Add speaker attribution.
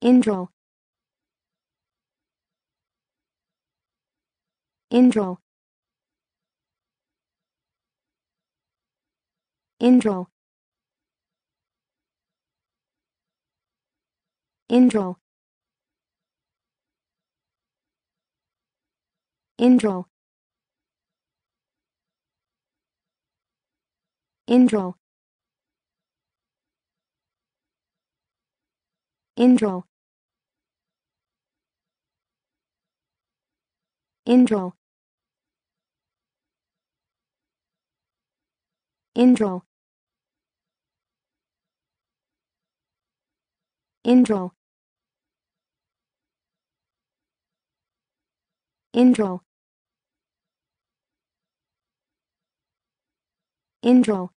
Speaker 1: Indro Indro Indro Indro Indro Indro Indro Indro Indro Indro Indro Indro